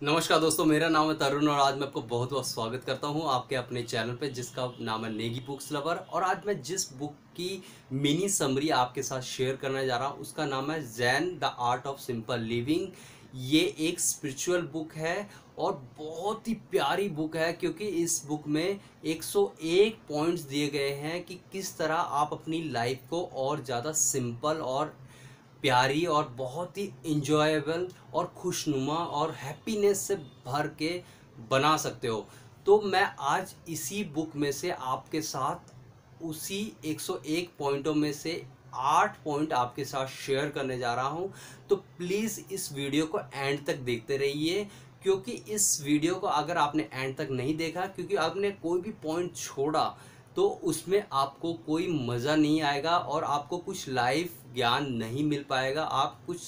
नमस्कार दोस्तों, मेरा नाम है तरुण और आज मैं आपको बहुत बहुत स्वागत करता हूँ आपके अपने चैनल पे, जिसका नाम है नेगी बुक्स लवर। और आज मैं जिस बुक की मिनी समरी आपके साथ शेयर करने जा रहा हूँ, उसका नाम है Zen the art of simple living. ये एक स्पिरिचुअल बुक है और बहुत ही प्यारी बुक है, क्योंकि इस बुक में 101 पॉइंट्स दिए गए हैं कि किस तरह आप अपनी लाइफ को और ज़्यादा सिंपल और प्यारी और बहुत ही इंजॉयबल और खुशनुमा और हैप्पीनेस से भर के बना सकते हो। तो मैं आज इसी बुक में से आपके साथ उसी 101 पॉइंटों में से आठ पॉइंट आपके साथ शेयर करने जा रहा हूँ। तो प्लीज़ इस वीडियो को एंड तक देखते रहिए, क्योंकि इस वीडियो को अगर आपने एंड तक नहीं देखा, क्योंकि आपने कोई भी पॉइंट छोड़ा तो उसमें आपको कोई मज़ा नहीं आएगा और आपको कुछ लाइफ ज्ञान नहीं मिल पाएगा। आप कुछ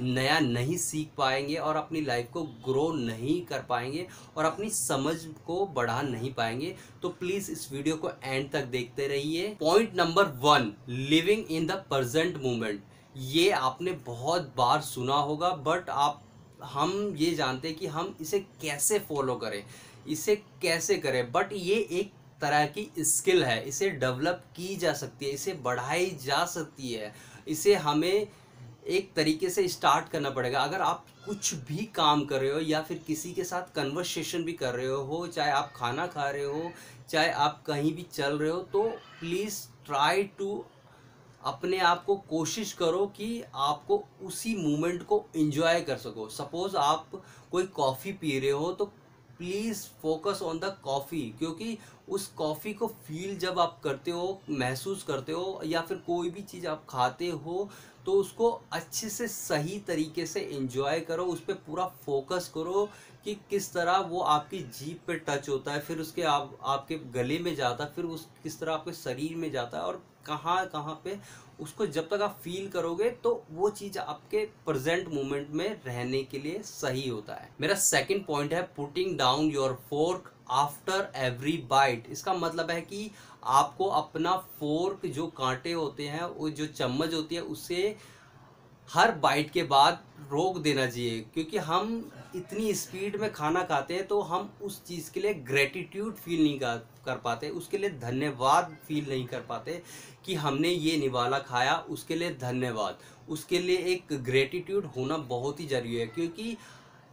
नया नहीं सीख पाएँगे और अपनी लाइफ को ग्रो नहीं कर पाएँगे और अपनी समझ को बढ़ा नहीं पाएँगे। तो प्लीज़ इस वीडियो को एंड तक देखते रहिए। Point number one living in the present moment ये आपने बहुत बार सुना होगा बट आप, हम ये जानते हैं कि हम इसे कैसे फॉलो करें, इसे कैसे करें। बट ये एक तरह की स्किल है, इसे डेवलप की जा सकती है, इसे बढ़ाई जा सकती है, इसे हमें एक तरीके से स्टार्ट करना पड़ेगा। अगर आप कुछ भी काम कर रहे हो या फिर किसी के साथ कन्वर्सेशन भी कर रहे हो, चाहे आप खाना खा रहे हो, चाहे आप कहीं भी चल रहे हो तो प्लीज़ ट्राई टू अपने आप को कोशिश करो कि आपको उसी मोमेंट को एंजॉय कर सको। सपोज़ आप कोई कॉफ़ी पी रहे हो तो please focus on the coffee क्योंकि उस कॉफ़ी को फील जब आप करते हो, महसूस करते हो, या फिर कोई भी चीज़ आप खाते हो तो उसको अच्छे से सही तरीके से इंजॉय करो, उस पर पूरा फोकस करो कि किस तरह वो आपकी जीप पे टच होता है, फिर उसके आप, आपके गले में जाता है, फिर उस, किस तरह आपके शरीर में जाता है और कहाँ कहाँ पे उसको जब तक आप फील करोगे तो वो चीज़ आपके प्रेजेंट मोमेंट में रहने के लिए सही होता है। मेरा सेकंड पॉइंट है putting down your fork after every bite इसका मतलब है कि आपको अपना फोर्क जो कांटे होते हैं, वो जो चम्मच होती है, उसे हर बाइट के बाद रोक देना चाहिए। क्योंकि हम इतनी स्पीड में खाना खाते हैं तो हम उस चीज़ के लिए ग्रेटिट्यूड फील नहीं कर पाते। उसके लिए धन्यवाद फील नहीं कर पाते कि हमने ये निवाला खाया, उसके लिए धन्यवाद। उसके लिए एक ग्रेटिट्यूड होना बहुत ही ज़रूरी है, क्योंकि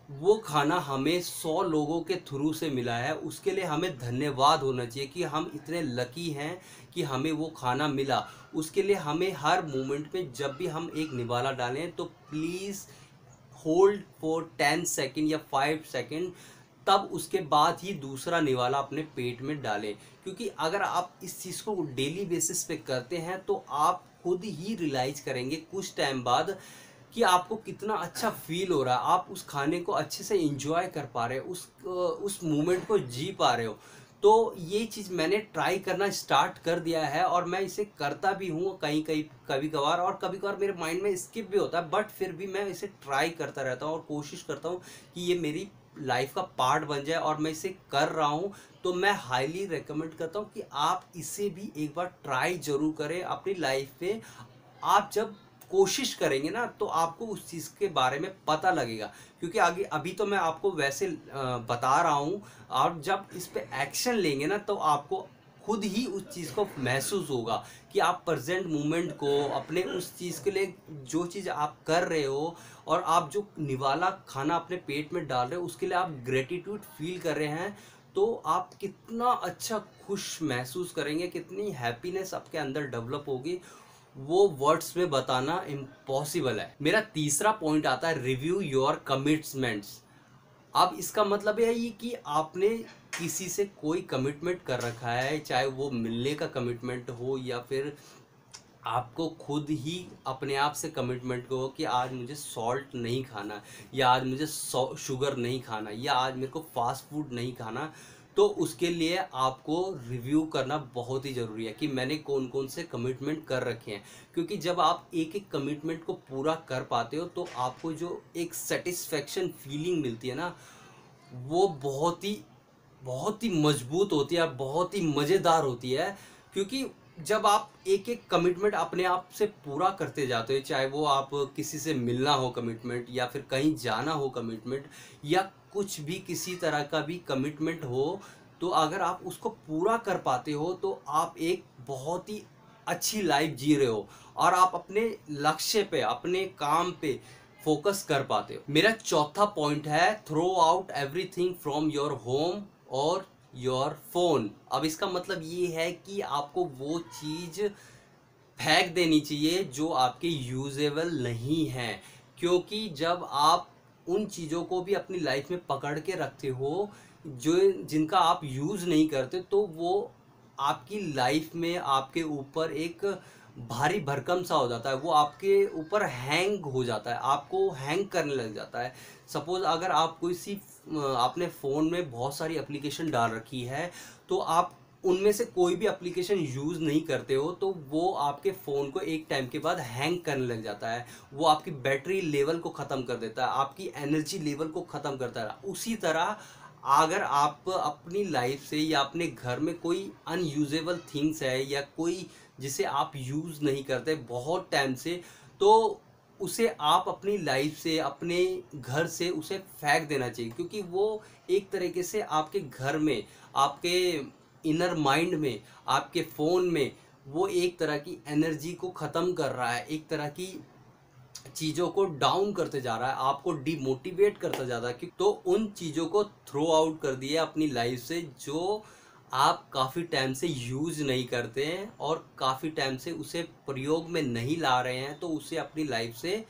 वो खाना हमें सौ लोगों के थ्रू से मिला है। उसके लिए हमें धन्यवाद होना चाहिए कि हम इतने लकी हैं कि हमें वो खाना मिला। उसके लिए हमें हर मोमेंट में जब भी हम एक निवाला डालें तो please hold for ten second या फाइव सेकेंड तब उसके बाद ही दूसरा निवाला अपने पेट में डालें। क्योंकि अगर आप इस चीज़ को डेली बेसिस पे करते हैं तो आप खुद ही रियलाइज़ करेंगे कुछ टाइम बाद कि आपको कितना अच्छा फील हो रहा है। आप उस खाने को अच्छे से इंजॉय कर पा रहे हो, उस उस मोमेंट को जी पा रहे हो। तो ये चीज़ मैंने ट्राई करना स्टार्ट कर दिया है और मैं इसे करता भी हूँ कहीं कहीं कभी कभार और कभी कभार मेरे माइंड में स्किप भी होता है बट फिर भी मैं इसे ट्राई करता रहता हूँ और कोशिश करता हूँ कि ये मेरी लाइफ का पार्ट बन जाए और मैं इसे कर रहा हूँ। तो मैं हाईली रिकमेंड करता हूँ कि आप इसे भी एक बार ट्राई ज़रूर करें अपनी लाइफ पे। आप जब कोशिश करेंगे ना तो आपको उस चीज़ के बारे में पता लगेगा। क्योंकि आगे, अभी तो मैं आपको वैसे बता रहा हूँ और जब इस पे एक्शन लेंगे ना तो आपको खुद ही उस चीज़ को महसूस होगा कि आप प्रेजेंट मोमेंट को, अपने उस चीज़ के लिए जो चीज़ आप कर रहे हो और आप जो निवाला खाना अपने पेट में डाल रहे हो, उसके लिए आप ग्रेटिट्यूड फील कर रहे हैं तो आप कितना अच्छा खुश महसूस करेंगे, कितनी हैप्पीनेस आपके अंदर डेवलप होगी वो वर्ड्स में बताना इम्पॉसिबल है। मेरा तीसरा पॉइंट आता है रिव्यू योर कमिटमेंट्स अब इसका मतलब है ये कि आपने किसी से कोई कमिटमेंट कर रखा है, चाहे वो मिलने का कमिटमेंट हो या फिर आपको खुद ही अपने आप से कमिटमेंट हो कि आज मुझे सॉल्ट नहीं खाना, या आज मुझे शुगर नहीं खाना, या आज मेरे को फास्ट फ़ूड नहीं खाना तो उसके लिए आपको रिव्यू करना बहुत ही ज़रूरी है कि मैंने कौन कौन से कमिटमेंट कर रखे हैं। क्योंकि जब आप एक एक कमिटमेंट को पूरा कर पाते हो तो आपको जो एक सेटिस्फेक्शन फीलिंग मिलती है ना, वो बहुत ही बहुत ही मज़बूत होती है, बहुत ही मज़ेदार होती है। क्योंकि जब आप एक एक कमिटमेंट अपने आप से पूरा करते जाते हो, चाहे वो आप किसी से मिलना हो कमिटमेंट या फिर कहीं जाना हो कमिटमेंट या कुछ भी किसी तरह का भी कमिटमेंट हो तो अगर आप उसको पूरा कर पाते हो तो आप एक बहुत ही अच्छी लाइफ जी रहे हो और आप अपने लक्ष्य पे, अपने काम पे फोकस कर पाते हो। मेरा चौथा पॉइंट है throw out everything from your home और योर फ़ोन अब इसका मतलब ये है कि आपको वो चीज़ फेंक देनी चाहिए जो आपके यूजेबल नहीं है, क्योंकि जब आप उन चीज़ों को भी अपनी लाइफ में पकड़ के रखते हो, जो जिनका आप यूज़ नहीं करते तो वो आपकी लाइफ में आपके ऊपर एक भारी भरकम सा हो जाता है। वो आपके ऊपर हैंग हो जाता है, आपको हैंग करने लग जाता है। सपोज़ अगर आप कोई सी आपने फ़ोन में बहुत सारी एप्लीकेशन डाल रखी है तो आप उनमें से कोई भी एप्लीकेशन यूज़ नहीं करते हो तो वो आपके फ़ोन को एक टाइम के बाद हैंग करने लग जाता है। वो आपकी बैटरी लेवल को ख़त्म कर देता है, आपकी एनर्जी लेवल को ख़त्म करता है। उसी तरह अगर आप अपनी लाइफ से या अपने घर में कोई अनयूजेबल थिंग्स है या कोई जिसे आप यूज़ नहीं करते बहुत टाइम से तो उसे आप अपनी लाइफ से, अपने घर से उसे फेंक देना चाहिए। क्योंकि वो एक तरीके से आपके घर में, आपके इनर माइंड में, आपके फ़ोन में, वो एक तरह की एनर्जी को ख़त्म कर रहा है, एक तरह की चीज़ों को डाउन करते जा रहा है, आपको डिमोटिवेट करता जा रहा है तो उन चीज़ों को थ्रो आउट कर दिए अपनी लाइफ से, जो आप काफ़ी टाइम से यूज़ नहीं करते हैं और काफ़ी टाइम से उसे प्रयोग में नहीं ला रहे हैं तो उसे अपनी लाइफ से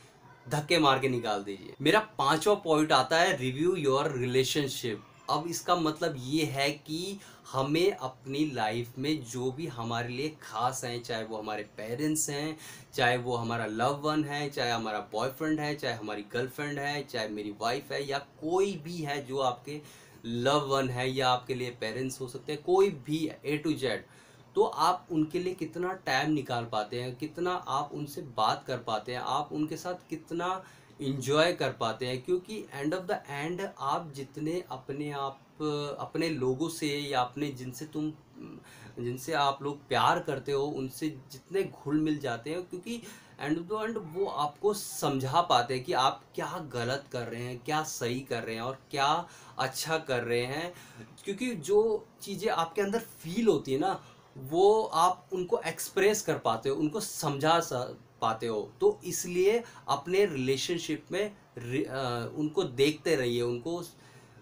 धक्के मार के निकाल दीजिए। मेरा पांचवा पॉइंट आता है रिव्यू योर रिलेशनशिप अब इसका मतलब ये है कि हमें अपनी लाइफ में जो भी हमारे लिए खास हैं, चाहे वो हमारे पेरेंट्स हैं, चाहे वो हमारा लव वन है, चाहे हमारा बॉयफ्रेंड है, चाहे हमारी गर्लफ्रेंड है, चाहे मेरी वाइफ है, या कोई भी है जो आपके लव वन है, या आपके लिए पेरेंट्स हो सकते हैं, कोई भी ए टू जेड तो आप उनके लिए कितना टाइम निकाल पाते हैं, कितना आप उनसे बात कर पाते हैं, आप उनके साथ कितना इंजॉय कर पाते हैं, क्योंकि एंड ऑफ़ द एंड आप जितने अपने आप, अपने लोगों से या अपने जिनसे तुम, जिनसे आप लोग प्यार करते हो, उनसे जितने घुल मिल जाते हैं, क्योंकि एंड ऑफ़ द एंड वो आपको समझा पाते हैं कि आप क्या गलत कर रहे हैं, क्या सही कर रहे हैं और क्या अच्छा कर रहे हैं। क्योंकि जो चीज़ें आपके अंदर फील होती है ना, वो आप उनको एक्सप्रेस कर पाते हो, उनको समझा पाते हो। तो इसलिए अपने रिलेशनशिप में उनको देखते रहिए, उनको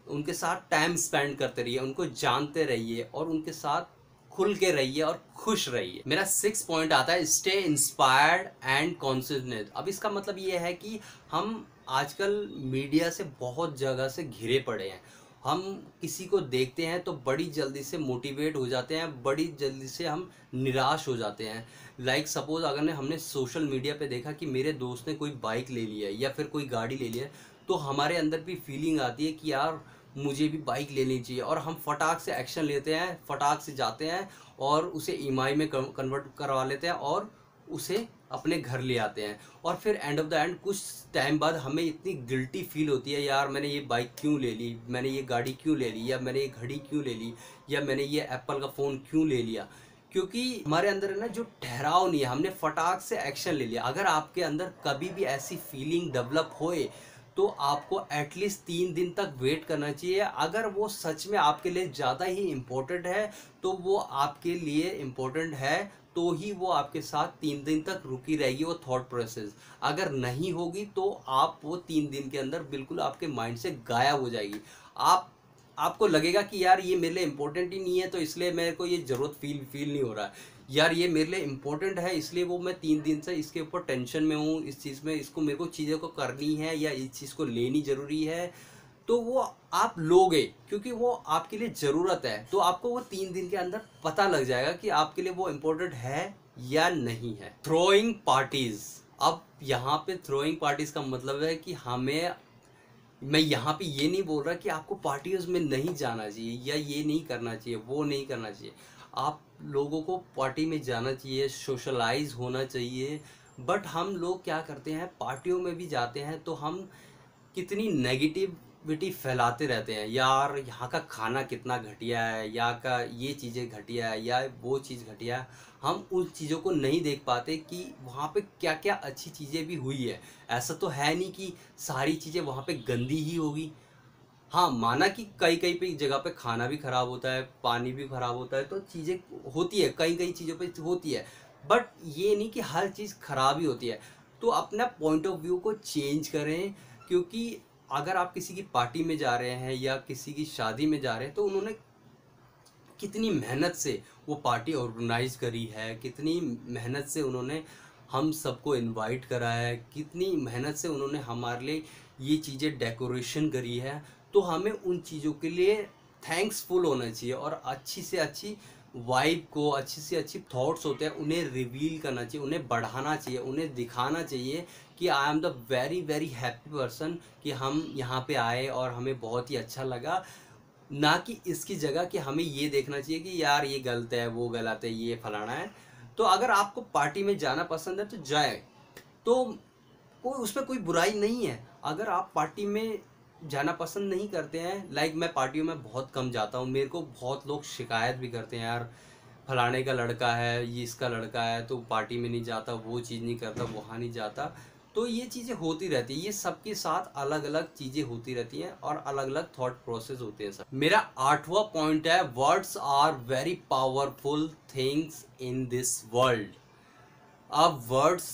उनके साथ टाइम स्पेंड करते रहिए, उनको जानते रहिए और उनके साथ खुल के रहिए और खुश रहिए। मेरा सिक्स पॉइंट आता है स्टे इंस्पायर्ड एंड कॉन्सिडनेस अब इसका मतलब ये है कि हम आजकल मीडिया से बहुत जगह से घिरे पड़े हैं। हम किसी को देखते हैं तो बड़ी जल्दी से मोटिवेट हो जाते हैं, बड़ी जल्दी से हम निराश हो जाते हैं। लाइक like सपोज़ अगर ने, हमने सोशल मीडिया पे देखा कि मेरे दोस्त ने कोई बाइक ले लिया या फिर कोई गाड़ी ले लिया तो हमारे अंदर भी फीलिंग आती है कि यार, मुझे भी बाइक लेनी चाहिए। और हम फटाक से एक्शन लेते हैं, फटाक से जाते हैं और उसे ई में कन्वर्ट करवा लेते हैं और उसे अपने घर ले आते हैं। और फिर एंड ऑफ़ द एंड कुछ टाइम बाद हमें इतनी गिल्टी फील होती है, यार, मैंने ये बाइक क्यों ले ली? मैंने ये गाड़ी क्यों ले ली? या मैंने ये घड़ी क्यों ले ली? या मैंने ये एप्पल का फ़ोन क्यों ले लिया? क्योंकि हमारे अंदर है ना, जो ठहराव नहीं है, हमने फटाक से एक्शन ले लिया। अगर आपके अंदर कभी भी ऐसी फीलिंग डेवलप होए तो आपको एटलीस्ट तीन दिन तक वेट करना चाहिए। अगर वो सच में आपके लिए ज़्यादा ही इम्पोर्टेंट है तो वो आपके लिए इम्पोर्टेंट है। तो ही वो आपके साथ तीन दिन तक रुकी रहेगी वो थॉट प्रोसेस अगर नहीं होगी तो आप वो तीन दिन के अंदर बिल्कुल आपके माइंड से गायब हो जाएगी। आप, आपको लगेगा कि यार ये मेरे लिए इम्पोर्टेंट ही नहीं है तो इसलिए मेरे को ये ज़रूरत फील फील नहीं हो रहा। है यार ये मेरे लिए इम्पोर्टेंट है, इसलिए वो मैं तीन दिन से इसके ऊपर टेंशन में हूँ, इस चीज़ में, इसको मेरे को चीज़ों को करनी है या इस चीज़ को लेनी ज़रूरी है। तो वो आप लोगे, क्योंकि वो आपके लिए ज़रूरत है तो आपको वो तीन दिन के अंदर पता लग जाएगा कि आपके लिए वो इम्पोर्टेंट है या नहीं है। थ्रोइंग पार्टीज़ अब यहाँ पे थ्रोइंग पार्टीज़ का मतलब है कि हमें, मैं यहाँ पे ये नहीं बोल रहा कि आपको पार्टीज़ में नहीं जाना चाहिए या ये नहीं करना चाहिए, वो नहीं करना चाहिए। आप लोगों को पार्टी में जाना चाहिए सोशलाइज होना चाहिए बट हम लोग क्या करते हैं पार्टियों में भी जाते हैं तो हम कितनी नेगेटिव नेगेटिविटी फैलाते रहते हैं। यार, यहाँ का खाना कितना घटिया है, यहाँ का ये चीज़ें घटिया है, या वो चीज़ घटिया है। हम उन चीज़ों को नहीं देख पाते कि वहाँ पे क्या क्या अच्छी चीज़ें भी हुई है। ऐसा तो है नहीं कि सारी चीज़ें वहाँ पे गंदी ही होगी। हाँ माना कि कई कई पे जगह पे खाना भी ख़राब होता है, पानी भी ख़राब होता है तो चीज़ें होती है कई कई चीज़ों पर होती है। बट ये नहीं कि हर चीज़ ख़राब ही होती है। तो अपना पॉइंट ऑफ़ व्यू को चेंज करें, क्योंकि अगर आप किसी की पार्टी में जा रहे हैं या किसी की शादी में जा रहे हैं तो उन्होंने कितनी मेहनत से वो पार्टी ऑर्गेनाइज करी है, कितनी मेहनत से उन्होंने हम सबको इनवाइट करा है, कितनी मेहनत से उन्होंने हमारे लिए ये चीज़ें डेकोरेशन करी है। तो हमें उन चीज़ों के लिए थैंक्सफुल होना चाहिए और अच्छी से अच्छी वाइब को, अच्छी से अच्छी थॉट्स होते हैं, उन्हें रिवील करना चाहिए, उन्हें बढ़ाना चाहिए, उन्हें दिखाना चाहिए कि I am the very very happy person कि हम यहाँ पे आए और हमें बहुत ही अच्छा लगा। ना कि इसकी जगह कि हमें ये देखना चाहिए कि यार ये गलत है, वो गलत है, ये फलाना है। तो अगर आपको पार्टी में जाना पसंद है तो जाए। तो कोई, उस पर कोई बुराई नहीं है। अगर आप पार्टी में जाना पसंद नहीं करते हैं लाइक मैं पार्टियों में बहुत कम जाता हूँ। मेरे को बहुत लोग शिकायत भी करते हैं, यार, फलाने का लड़का है, ये इसका लड़का है तो पार्टी में नहीं जाता, वो चीज़ नहीं करता वहाँ नहीं जाता। तो ये चीज़ें होती रहती है, ये सबके साथ अलग अलग चीज़ें होती रहती हैं और अलग अलग थॉट प्रोसेस होते हैं सब। मेरा आठवां पॉइंट है words are very powerful things in this world अब वर्ड्स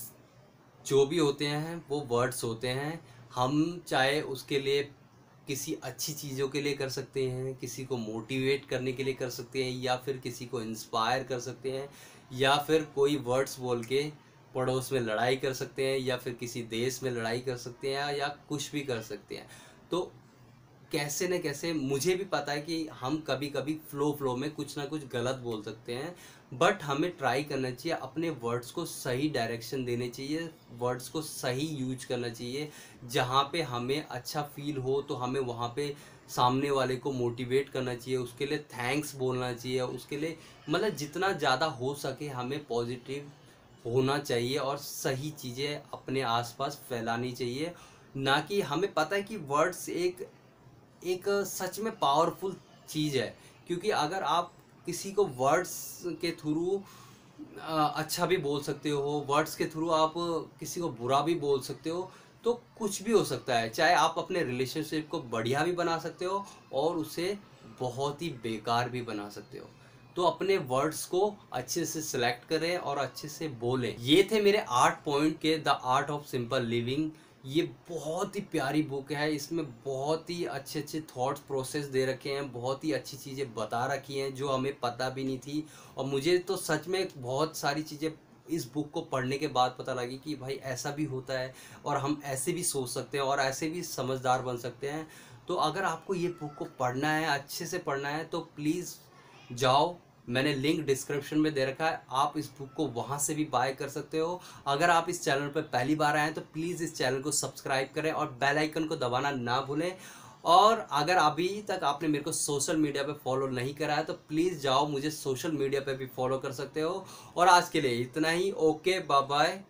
जो भी होते हैं, वो वर्ड्स होते हैं। हम चाहे उसके लिए किसी अच्छी चीज़ों के लिए कर सकते हैं, किसी को मोटिवेट करने के लिए कर सकते हैं, या फिर किसी को इंस्पायर कर सकते हैं, या फिर कोई वर्ड्स बोल के पड़ोस में लड़ाई कर सकते हैं या फिर किसी देश में लड़ाई कर सकते हैं या कुछ भी कर सकते हैं। तो कैसे न कैसे मुझे भी पता है कि हम कभी कभी फ्लो फ्लो में कुछ ना कुछ गलत बोल सकते हैं बट हमें ट्राई करना चाहिए, अपने वर्ड्स को सही डायरेक्शन देने चाहिए वर्ड्स को सही यूज़ करना चाहिए। जहाँ पे हमें अच्छा फील हो तो हमें वहाँ पे सामने वाले को मोटिवेट करना चाहिए, उसके लिए थैंक्स बोलना चाहिए, उसके लिए मतलब जितना ज़्यादा हो सके हमें पॉजिटिव होना चाहिए और सही चीज़ें अपने आसपास फैलानी चाहिए। ना कि हमें पता है कि वर्ड्स एक एक सच में पावरफुल चीज़ है, क्योंकि अगर आप किसी को वर्ड्स के थ्रू अच्छा भी बोल सकते हो वर्ड्स के थ्रू आप किसी को बुरा भी बोल सकते हो तो कुछ भी हो सकता है। चाहे आप अपने रिलेशनशिप को बढ़िया भी बना सकते हो और उसे बहुत ही बेकार भी बना सकते हो। तो अपने वर्ड्स को अच्छे से सिलेक्ट करें और अच्छे से बोलें। ये थे मेरे आठ पॉइंट के the art of simple living ये बहुत ही प्यारी बुक है। इसमें बहुत ही अच्छे अच्छे थॉट्स प्रोसेस दे रखे हैं। बहुत ही अच्छी चीज़ें बता रखी हैं जो हमें पता भी नहीं थी। और मुझे तो सच में बहुत सारी चीज़ें इस बुक को पढ़ने के बाद पता लगी कि भाई ऐसा भी होता है और हम ऐसे भी सोच सकते हैं और ऐसे भी समझदार बन सकते हैं। तो अगर आपको ये बुक को पढ़ना है, अच्छे से पढ़ना है तो प्लीज़ जाओ, मैंने लिंक डिस्क्रिप्शन में दे रखा है, आप इस बुक को वहाँ से भी बाय कर सकते हो। अगर आप इस चैनल पर पहली बार आए हैं तो प्लीज़ इस चैनल को सब्सक्राइब करें और बेल आइकन को दबाना ना भूलें। और अगर अभी तक आपने मेरे को सोशल मीडिया पे फॉलो नहीं करा है तो प्लीज़ जाओ, मुझे सोशल मीडिया पे भी फॉलो कर सकते हो। और आज के लिए इतना ही। Okay bye bye